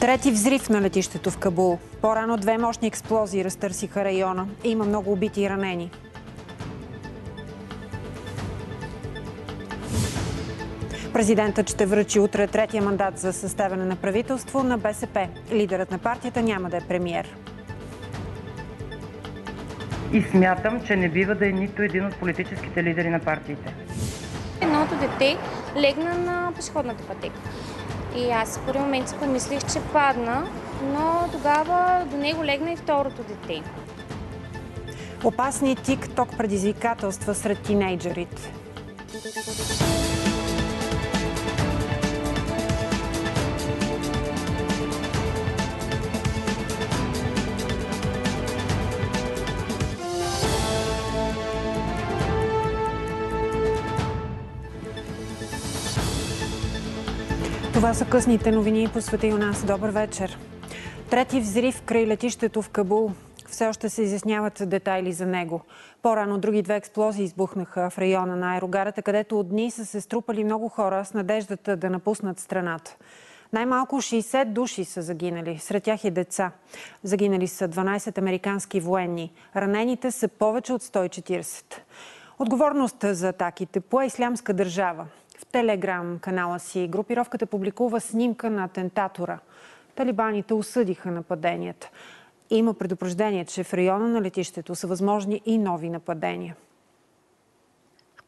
Трети взрив на летището в Кабул. По-рано две мощни експлозии разтърсиха района. Има много убити и ранени. Президентът ще връчи утре третия мандат за съставяне на правителство на БСП. Лидерът на партията няма да е премиер. И смятам, че не бива да е нито един от политическите лидери на партиите. Едното дете легна на пешеходната пътека. И аз в първи момент си помислих, че падна, но тогава до него легна и второто дете. Опасни тик-ток предизвикателства сред тинейджерите. Това са късните новини по света и у нас. Добър вечер. Трети взрив край летището в Кабул. Все още се изясняват детайли за него. По-рано други две експлозии избухнаха в района на аерогарата, където от дни са се струпали много хора с надеждата да напуснат страната. Най-малко 60 души са загинали, сред тях и деца. Загинали са 12 американски военни. Ранените са повече от 140. Отговорност за атаките по Ислямска държава. Телеграм канала си групировката публикува снимка на атентатора. Талибаните осъдиха нападенията. Има предупреждение, че в района на летището са възможни и нови нападения.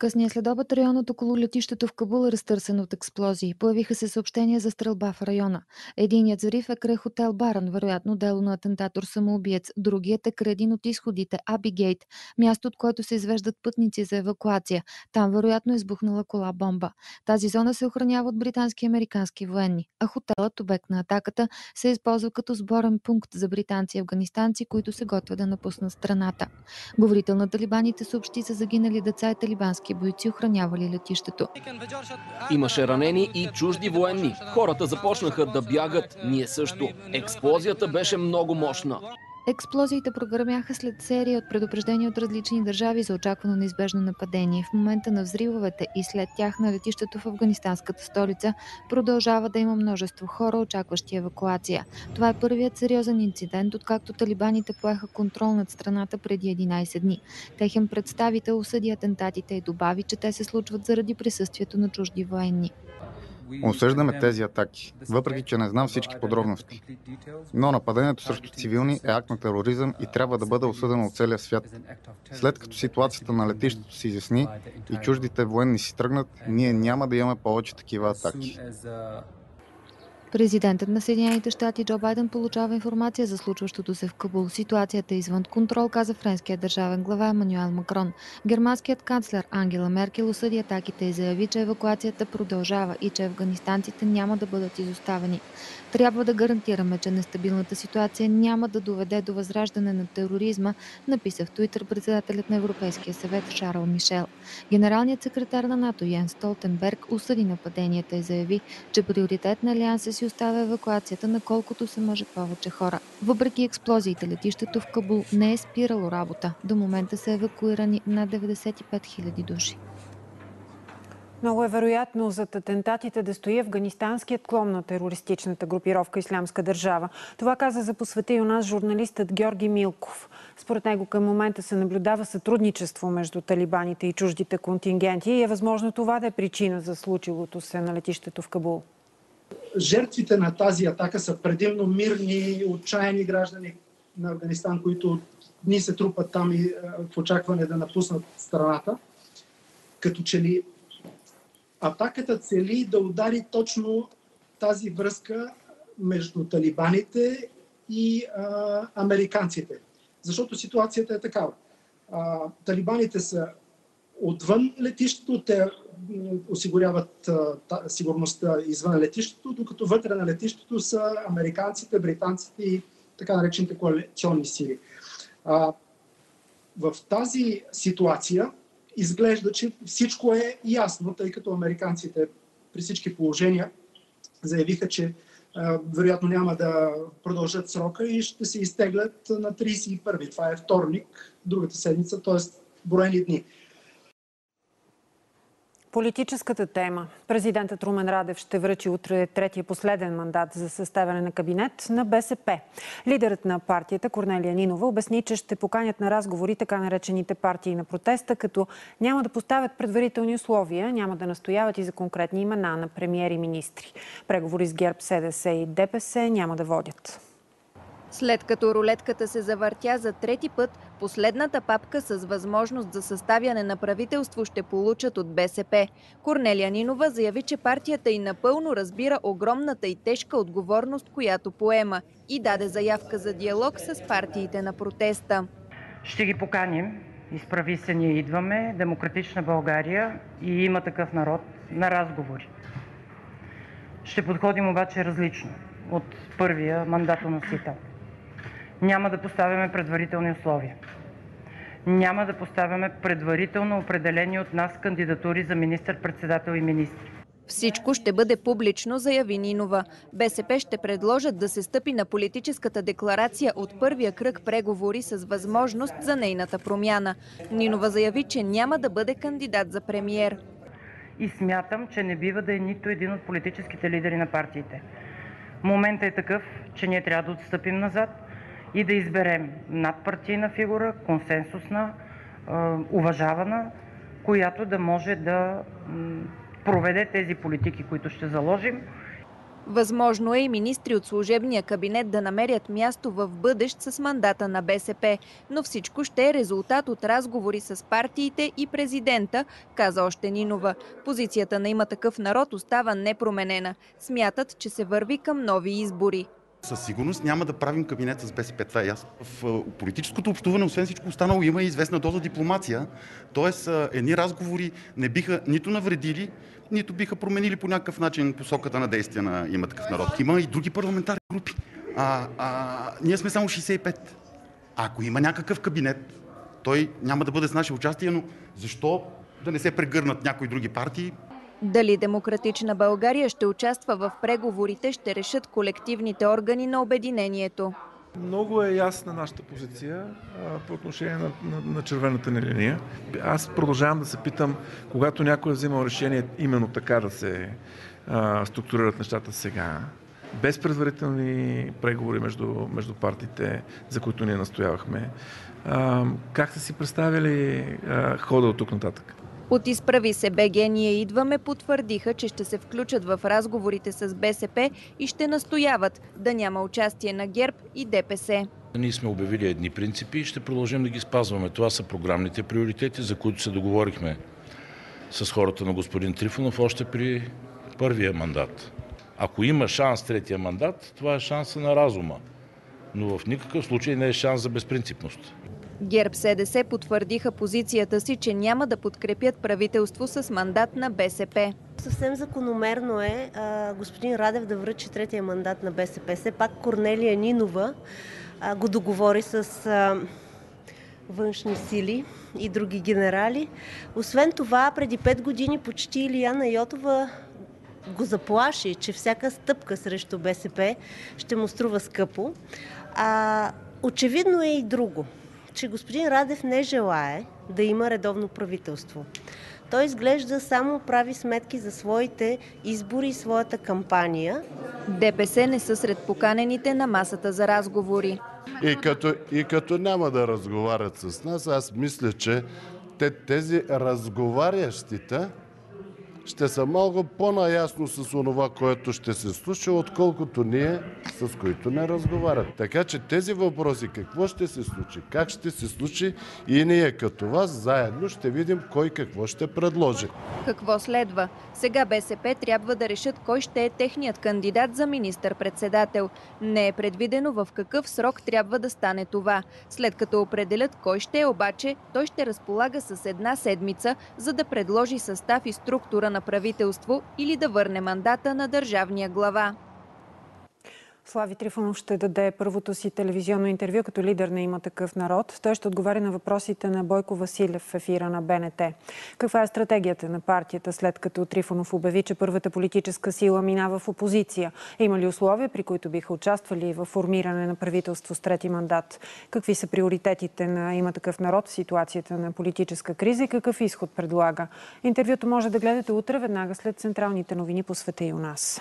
Късния следобед районът около летището в Кабул е разтърсен от експлозии. Появиха се съобщения за стрелба в района. Единият взрив е край хотел Баран, вероятно дело на атентатор самоубиец. Другият е край един от изходите Абигейт, място от което се извеждат пътници за евакуация. Там вероятно е избухнала кола бомба. Тази зона се охранява от британски и американски военни, а хотелът, обект на атаката, се използва като сборен пункт за британци и афганистанци, които се готвят да напуснат страната. Говорител на талибаните съобщи за загинали деца и талибански бойци, охранявали летището. Имаше ранени и чужди военни. Хората започнаха да бягат, ние също. Експлозията беше много мощна. Експлозиите програмяха след серия от предупреждения от различни държави за очаквано неизбежно нападение. В момента на взривовете и след тях на летището в афганистанската столица продължава да има множество хора, очакващи евакуация. Това е първият сериозен инцидент, откакто талибаните поеха контрол над страната преди 11 дни. Техен представител осъди атентатите и добави, че те се случват заради присъствието на чужди военни. Осъждаме тези атаки, въпреки че не знам всички подробности. Но нападението срещу цивилни е акт на тероризъм и трябва да бъде осъдено от целия свят. След като ситуацията на летището се изясни и чуждите военни си тръгнат, ние няма да имаме повече такива атаки. Президентът на Съединените щати Джо Байден получава информация за случващото се в Кабул. Ситуацията е извън контрол, каза френският държавен глава Емануел Макрон. Германският канцлер Ангела Меркел осъди атаките и заяви, че евакуацията продължава и че афганистанците няма да бъдат изоставени. Трябва да гарантираме, че нестабилната ситуация няма да доведе до възраждане на тероризма, написа в Туитър председателят на Европейския съвет Шарл Мишел. Генералният секретар на НАТО Ян Столтенберг осъди нападенията и заяви, че приоритет на Алианса си оставя евакуацията на колкото се може повече хора. Въпреки експлозиите, летището в Кабул не е спирало работа. До момента са евакуирани над 95 000 души. Много е вероятно зад атентатите да стои афганистанският клон на терористичната групировка Ислямска държава. Това каза за посвета и у нас журналистът Георги Милков. Според него към момента се наблюдава сътрудничество между талибаните и чуждите контингенти и е възможно това да е причина за случилото се на летището в Кабул. Жертвите на тази атака са предимно мирни, отчаяни граждани на Афганистан, които дни се трупат там и в очакване да напуснат страната. Като че ли атаката цели да удари точно тази връзка между талибаните и а, американците. Защото ситуацията е такава. А, талибаните са отвън летището, те осигуряват а, та, сигурността извън летището, докато вътре на летището са американците, британците и така наречените коалиционни сили. А, в тази ситуация изглежда, че всичко е ясно, тъй като американците при всички положения заявиха, че вероятно няма да продължат срока и ще се изтеглят на 31. Това е вторник, другата седмица, т.е. броени дни. Политическата тема. Президентът Румен Радев ще връчи утре третия последен мандат за съставяне на кабинет на БСП. Лидерът на партията Корнелия Нинова обясни, че ще поканят на разговори така наречените партии на протеста, като няма да поставят предварителни условия, няма да настояват и за конкретни имена на премиери и министри. Преговори с ГЕРБ, СДС и ДПС няма да водят. След като рулетката се завъртя за трети път, последната папка с възможност за съставяне на правителство ще получат от БСП. Корнелия Нинова заяви, че партията и напълно разбира огромната и тежка отговорност, която поема и даде заявка за диалог с партиите на протеста. Ще ги поканим. Изправи се, ние идваме. Демократична България и има такъв народ на разговори. Ще подходим обаче различно от първия мандатоносител. Няма да поставяме предварителни условия. Няма да поставяме предварително определени от нас кандидатури за министър-председател и министри. Всичко ще бъде публично, заяви Нинова. БСП ще предложат да се стъпи на политическата декларация от първия кръг преговори с възможност за нейната промяна. Нинова заяви, че няма да бъде кандидат за премиер. И смятам, че не бива да е нито един от политическите лидери на партиите. Моментът е такъв, че ние трябва да отстъпим назад и да изберем надпартийна фигура, консенсусна, уважавана, която да може да проведе тези политики, които ще заложим. Възможно е и министри от служебния кабинет да намерят място в бъдещ с мандата на БСП, но всичко ще е резултат от разговори с партиите и президента, каза още Нинова. Позицията на има такъв народ остава непроменена. Смятат, че се върви към нови избори. Със сигурност няма да правим кабинет с БСП, това е ясно. В политическото общуване, освен всичко останало, има и известна доза дипломация. Тоест, едни разговори не биха нито навредили, нито биха променили по някакъв начин посоката на действие на има такъв народ. Има и други парламентарни групи. А, а, ние сме само 65. Ако има някакъв кабинет, той няма да бъде с наше участие, но защо да не се прегърнат някои други партии, дали Демократична България ще участва в преговорите, ще решат колективните органи на обединението. Много е ясна нашата позиция а, по отношение на, на, на червената ни линия. Аз продължавам да се питам, когато някой е взимал решение именно така да се а, структурират нещата сега, без предварителни преговори между, между партиите, за които ние настоявахме, а, как сте си представили а, хода от тук нататък? От изправи се БГ ние идваме потвърдиха, че ще се включат в разговорите с БСП и ще настояват да няма участие на ГЕРБ и ДПС. Ние сме обявили едни принципи и ще продължим да ги спазваме. Това са програмните приоритети, за които се договорихме с хората на господин Трифонов още при първия мандат. Ако има шанс третия мандат, това е шанса на разума. Но в никакъв случай не е шанс за безпринципност. ГЕРБ СДС потвърдиха позицията си, че няма да подкрепят правителство с мандат на БСП. Съвсем закономерно е а, господин Радев да връчи третия мандат на БСП. Все пак Корнелия Нинова а, го договори с а, външни сили и други генерали. Освен това, преди 5 години почти Илияна Йотова го заплаши, че всяка стъпка срещу БСП ще му струва скъпо. А, очевидно е и друго че господин Радев не желае да има редовно правителство. Той изглежда само прави сметки за своите избори и своята кампания. ДПС не са сред поканените на масата за разговори. И като, и като няма да разговарят с нас, аз мисля, че те, тези разговарящите ще са много по-наясно с онова, което ще се случи, отколкото ние, с които не разговарят. Така че тези въпроси, какво ще се случи, как ще се случи и ние като вас заедно ще видим кой какво ще предложи. Какво следва? Сега БСП трябва да решат кой ще е техният кандидат за министър-председател. Не е предвидено в какъв срок трябва да стане това. След като определят кой ще е обаче, той ще разполага с една седмица, за да предложи състав и структура на правителство или да върне мандата на държавния глава. Слави Трифонов ще даде първото си телевизионно интервю като лидер на има такъв народ. Той ще отговаря на въпросите на Бойко Василев в ефира на БНТ. Каква е стратегията на партията след като Трифонов обяви, че първата политическа сила минава в опозиция? Има ли условия, при които биха участвали в формиране на правителство с трети мандат? Какви са приоритетите на има такъв народ в ситуацията на политическа криза и какъв изход предлага? Интервюто може да гледате утре веднага след централните новини по света и у нас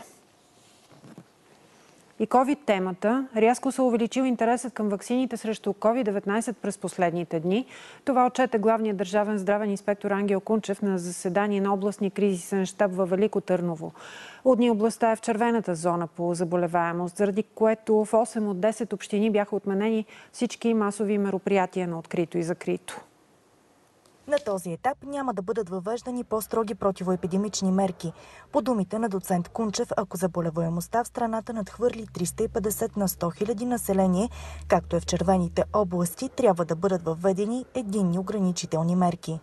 и COVID-темата рязко се увеличил интересът към ваксините срещу COVID-19 през последните дни. Това отчете главният държавен здравен инспектор Ангел Кунчев на заседание на областния кризисен щаб във Велико Търново. От дни областта е в червената зона по заболеваемост, заради което в 8 от 10 общини бяха отменени всички масови мероприятия на открито и закрито. На този етап няма да бъдат въвеждани по-строги противоепидемични мерки. По думите на доцент Кунчев, ако заболеваемостта в страната надхвърли 350 на 100 хиляди население, както е в червените области, трябва да бъдат въведени единни ограничителни мерки.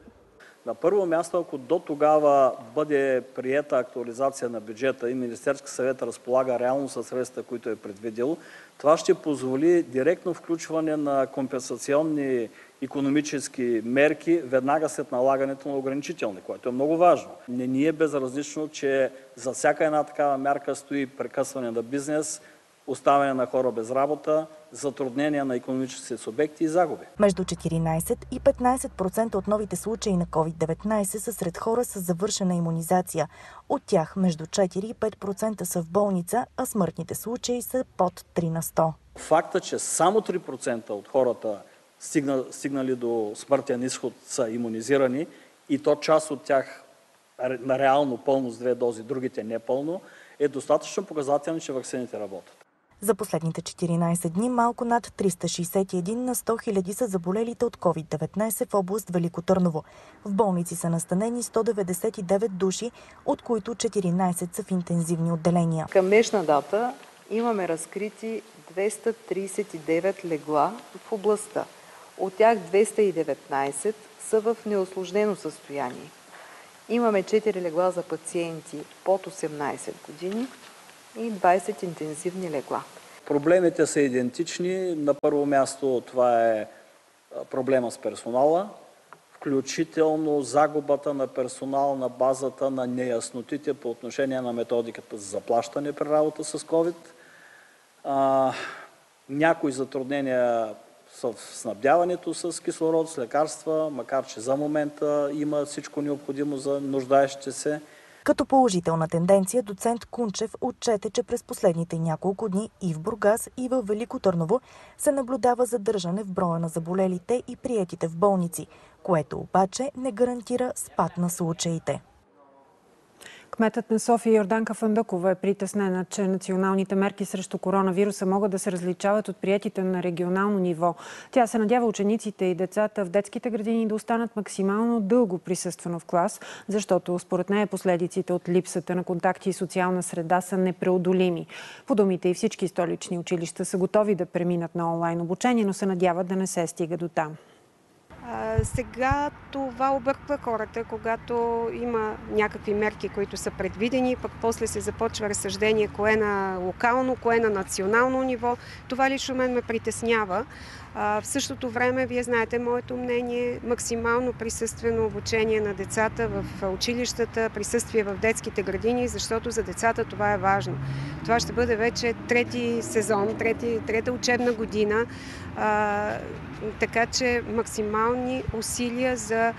На първо място, ако до тогава бъде приета актуализация на бюджета и Министерски съвет разполага реално със средства, които е предвидил, това ще позволи директно включване на компенсационни економически мерки веднага след налагането на ограничителни, което е много важно. Не ни е безразлично, че за всяка една такава мярка стои прекъсване на бизнес, оставяне на хора без работа, затруднения на економическите субекти и загуби. Между 14 и 15% от новите случаи на COVID-19 са сред хора с завършена иммунизация. От тях между 4 и 5% са в болница, а смъртните случаи са под 3 на 100. Факта, че само 3% от хората стигнали до смъртен изход са иммунизирани и то част от тях на реално пълно с две дози, другите не пълно, е достатъчно показателно, че вакцините работят. За последните 14 дни малко над 361 на 100 хиляди са заболелите от COVID-19 в област Велико Търново. В болници са настанени 199 души, от които 14 са в интензивни отделения. Към днешна дата имаме разкрити 239 легла в областта. От тях 219 са в неосложнено състояние. Имаме 4 легла за пациенти под 18 години и 20 интензивни легла. Проблемите са идентични. На първо място това е проблема с персонала, включително загубата на персонал на базата на неяснотите по отношение на методиката за заплащане при работа с COVID. А, някои затруднения снабдяването с кислород, с лекарства, макар че за момента има всичко необходимо за нуждаещите се. Като положителна тенденция, доцент Кунчев отчете, че през последните няколко дни и в Бургас, и в Велико Търново се наблюдава задържане в броя на заболелите и приетите в болници, което обаче не гарантира спад на случаите. Кметът на София Йорданка Фандъкова е притеснена, че националните мерки срещу коронавируса могат да се различават от приятите на регионално ниво. Тя се надява учениците и децата в детските градини да останат максимално дълго присъствено в клас, защото според нея последиците от липсата на контакти и социална среда са непреодолими. По думите и всички столични училища са готови да преминат на онлайн обучение, но се надяват да не се стига до там. Сега това обърква хората, когато има някакви мерки, които са предвидени, пък после се започва разсъждение кое на локално, кое на национално ниво. Това лично мен ме притеснява. В същото време, вие знаете моето мнение, максимално присъствено обучение на децата в училищата, присъствие в детските градини, защото за децата това е важно. Това ще бъде вече трети сезон, трети, трета учебна година, а, така че максимални усилия за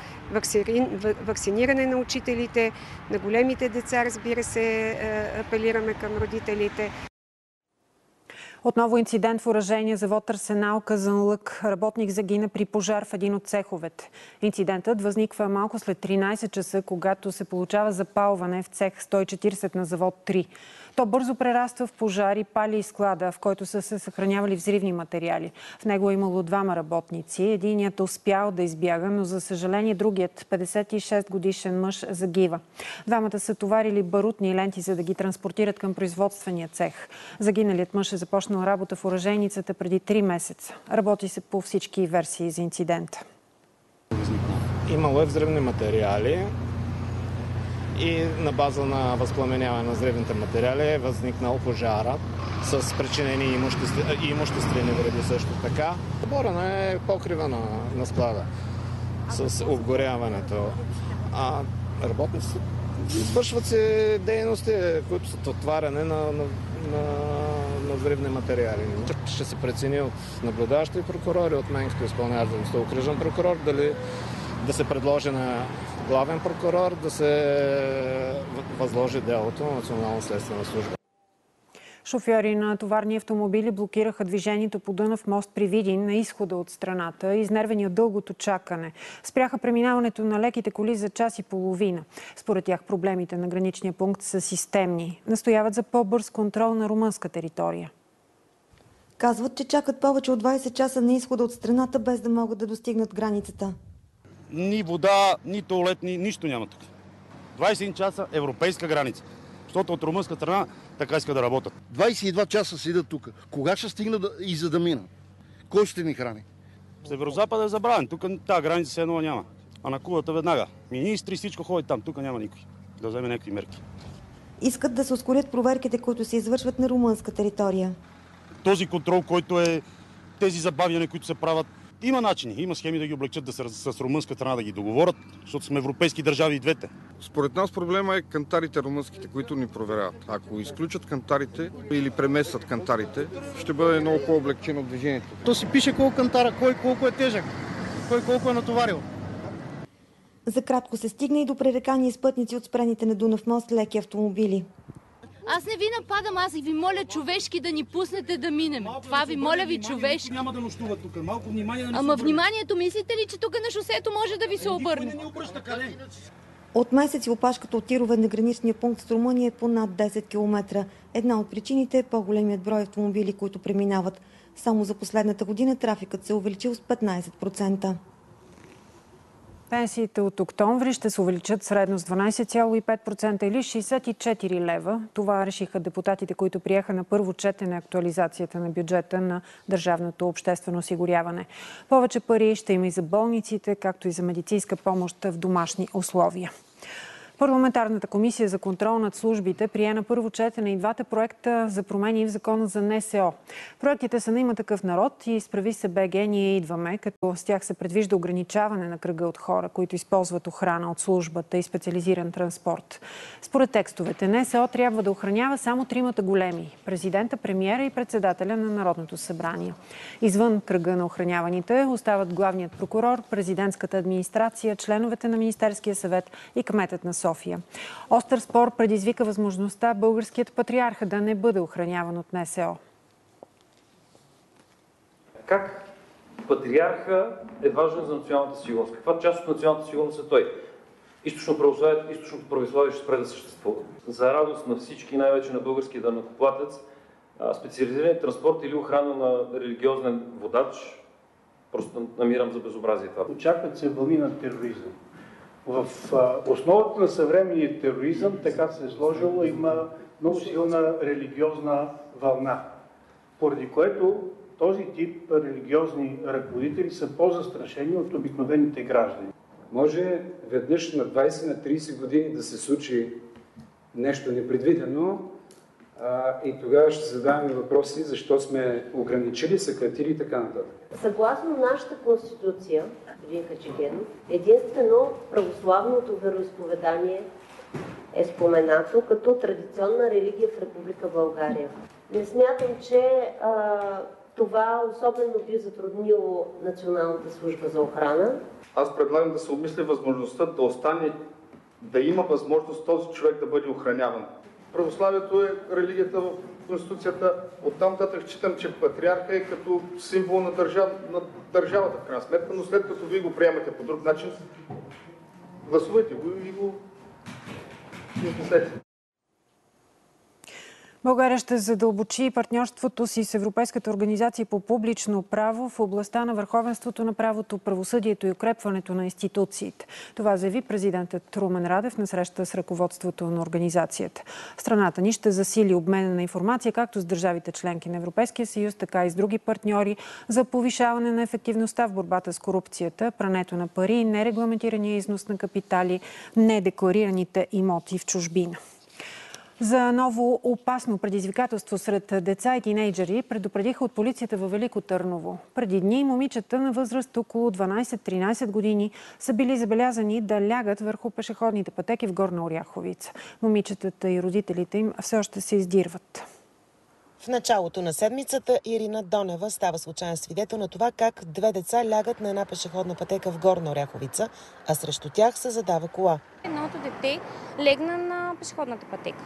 вакциниране на учителите, на големите деца, разбира се, апелираме към родителите. Отново инцидент в уражение завод Арсенал Казан Лък. Работник загина при пожар в един от цеховете. Инцидентът възниква малко след 13 часа, когато се получава запалване в цех 140 на завод 3. То бързо прераства в пожари, пали и склада, в който са се съхранявали взривни материали. В него е имало двама работници. Единият успял да избяга, но за съжаление другият, 56 годишен мъж, загива. Двамата са товарили барутни ленти, за да ги транспортират към производствения цех. Загиналият мъж е започнал работа в оръжейницата преди 3 месеца. Работи се по всички версии за инцидента. Имало е взривни материали, и на база на възпламеняване на взривните материали е възникнал пожара с причинени имуществени, имуществени вреди също така. Оборена е покрива на, на склада с обгоряването. А работниците извършват се дейности, които са отваряне на, на, на, на взривни материали. Ще се прецени от наблюдаващи прокурори, от мен, като изпълняват за окръжен прокурор, дали да се предложи на главен прокурор да се възложи делото на Национална следствена служба. Шофьори на товарни автомобили блокираха движението по Дънав мост при Видин на изхода от страната, изнервени от дългото чакане. Спряха преминаването на леките коли за час и половина. Според тях проблемите на граничния пункт са системни. Настояват за по-бърз контрол на румънска територия. Казват, че чакат повече от 20 часа на изхода от страната, без да могат да достигнат границата. Ни вода, ни туалет, ни нищо няма тук. 21 часа европейска граница. Защото от румънска страна така иска да работят. 22 часа седят тук. Кога ще стигна да, и за да мина? Кой ще ни храни? Северозапада е забравен. Тук тази граница се едно няма. А на кулата веднага. Министри всичко ходи там. Тук няма никой. Да вземе някакви мерки. Искат да се ускорят проверките, които се извършват на румънска територия. Този контрол, който е тези забавяния, които се правят, има начини, има схеми да ги облегчат да се с румънска страна да ги договорят, защото сме европейски държави и двете. Според нас проблема е кантарите румънските, които ни проверяват. Ако изключат кантарите или преместят кантарите, ще бъде много по-облегчено движението. То си пише колко кантара, кой колко е тежък, кой колко е натоварил. За кратко се стигна и до пререкания с пътници от спрените на Дунав мост леки автомобили. Аз не ви нападам, аз ви моля човешки да ни пуснете да минем. Малко Това ви моля ви човешки. Няма да нощуват тук. Малко внимание да Ама вниманието, мислите ли, че тук на шосето може да ви се обърне? Не ни обръща къде. От месеци опашката от тирове на граничния пункт с Румъния е по над 10 км. Една от причините е по-големият брой автомобили, които преминават. Само за последната година трафикът се е увеличил с 15%. Пенсиите от октомври ще се увеличат средно с 12,5% или 64 лева. Това решиха депутатите, които приеха на първо четене актуализацията на бюджета на Държавното обществено осигуряване. Повече пари ще има и за болниците, както и за медицинска помощ в домашни условия. Парламентарната комисия за контрол над службите прие на първо четене и двата проекта за промени в закона за НСО. Проектите са на има такъв народ и изправи се БГ, ние идваме, като с тях се предвижда ограничаване на кръга от хора, които използват охрана от службата и специализиран транспорт. Според текстовете, НСО трябва да охранява само тримата големи – президента, премиера и председателя на Народното събрание. Извън кръга на охраняваните остават главният прокурор, президентската администрация, членовете на Министерския съвет и кметът на София. Остър спор предизвика възможността българският патриарх да не бъде охраняван от НСО. Как патриарха е важен за националната сигурност? Каква част от националната сигурност е той? Източно православие, източното православие ще спре да съществува. За радост на всички, най-вече на българския данъкоплатец, специализиран транспорт или охрана на религиозен водач, просто намирам за безобразие това. Очакват се вълни на тероризъм. В основата на съвременния тероризъм, така се е сложило, има много силна религиозна вълна, поради което този тип религиозни ръководители са по-застрашени от обикновените граждани. Може веднъж на 20 на 30 години да се случи нещо непредвидено и тогава ще задаваме въпроси защо сме ограничили, съкратили и така нататък. Съгласно нашата конституция, господин Хачигенов, единствено православното вероисповедание е споменато като традиционна религия в Република България. Не смятам, че а, това особено би затруднило Националната служба за охрана. Аз предлагам да се обмисли възможността да остане, да има възможност този човек да бъде охраняван. Православието е религията в Конституцията. Оттам нататък считам, че патриарха е като символ на, държав... на държавата, в крайна сметка, но след като вие го приемате по друг начин, гласувайте го и го измислете. България ще задълбочи партньорството си с Европейската организация по публично право в областта на върховенството на правото, правосъдието и укрепването на институциите. Това заяви президентът Румен Радев на среща с ръководството на организацията. Страната ни ще засили обмена на информация както с държавите членки на Европейския съюз, така и с други партньори за повишаване на ефективността в борбата с корупцията, прането на пари, нерегламентирания износ на капитали, недекларираните имоти в чужбина. За ново опасно предизвикателство сред деца и тинейджери предупредиха от полицията във Велико Търново. Преди дни момичета на възраст около 12-13 години са били забелязани да лягат върху пешеходните пътеки в Горна Оряховица. Момичетата и родителите им все още се издирват. В началото на седмицата Ирина Донева става случайен свидетел на това как две деца лягат на една пешеходна пътека в Горна Оряховица, а срещу тях се задава кола. Едното дете легна на пешеходната пътека.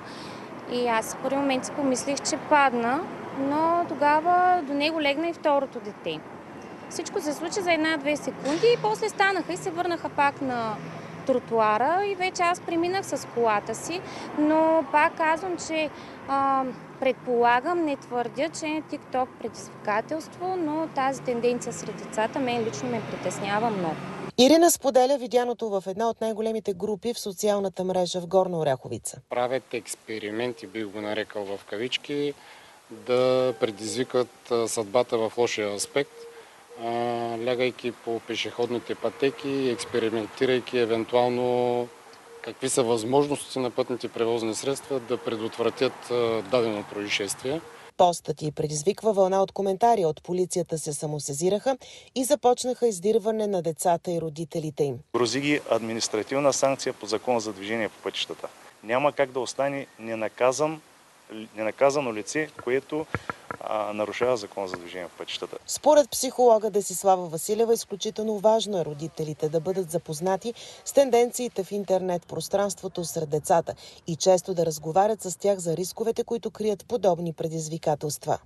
И аз в първи момент си помислих, че падна, но тогава до него легна и второто дете. Всичко се случи за една-две секунди и после станаха и се върнаха пак на тротуара и вече аз преминах с колата си, но пак казвам, че а, предполагам, не твърдя, че е TikTok предизвикателство, но тази тенденция сред децата мен лично ме притеснява много. Ирина споделя видяното в една от най-големите групи в социалната мрежа в Горна Оряховица. Правят експерименти, бих го нарекал в кавички, да предизвикат съдбата в лошия аспект, лягайки по пешеходните пътеки, експериментирайки евентуално какви са възможностите на пътните превозни средства да предотвратят дадено происшествие. Постът и предизвиква вълна от коментари. От полицията се самосезираха и започнаха издирване на децата и родителите им. Грози ги административна санкция по закона за движение по пътищата. Няма как да остане ненаказан, ненаказано лице, което а, нарушава закон за движение по пътищата. Според психолога Десислава Василева, изключително важно е родителите да бъдат запознати с тенденциите в интернет пространството сред децата и често да разговарят с тях за рисковете, които крият подобни предизвикателства.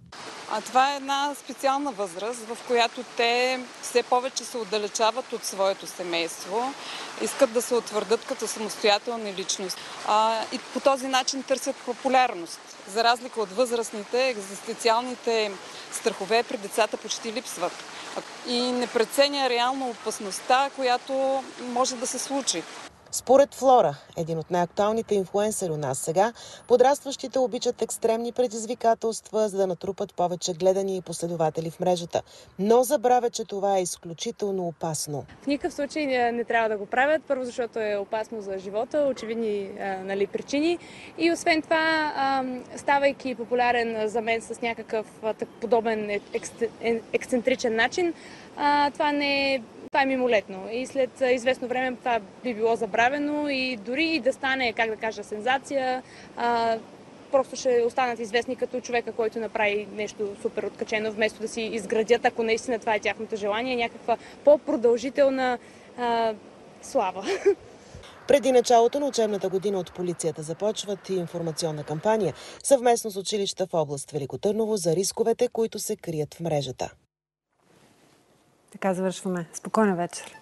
А това е една специална възраст, в която те все повече се отдалечават от своето семейство, искат да се утвърдат като самостоятелни личности и по този начин търсят популярност. За разлика от възрастните, екзистенциалните страхове при децата почти липсват и не преценя реално опасността, която може да се случи. Според Флора, един от най-актуалните инфлуенсъри у нас сега, подрастващите обичат екстремни предизвикателства, за да натрупат повече гледани и последователи в мрежата. Но забравя, че това е изключително опасно. В никакъв случай не, не трябва да го правят. Първо, защото е опасно за живота, очевидни а, нали, причини. И освен това, а, ставайки популярен за мен с някакъв а, подобен ексцентричен начин, а, това не е това е мимолетно. И след известно време това би било забравено и дори и да стане, как да кажа, сензация, а, просто ще останат известни като човека, който направи нещо супер откачено, вместо да си изградят, ако наистина това е тяхното желание, някаква по-продължителна а, слава. Преди началото на учебната година от полицията започват и информационна кампания съвместно с училища в област Велико Търново за рисковете, които се крият в мрежата. Така завършваме. Спокойна вечер.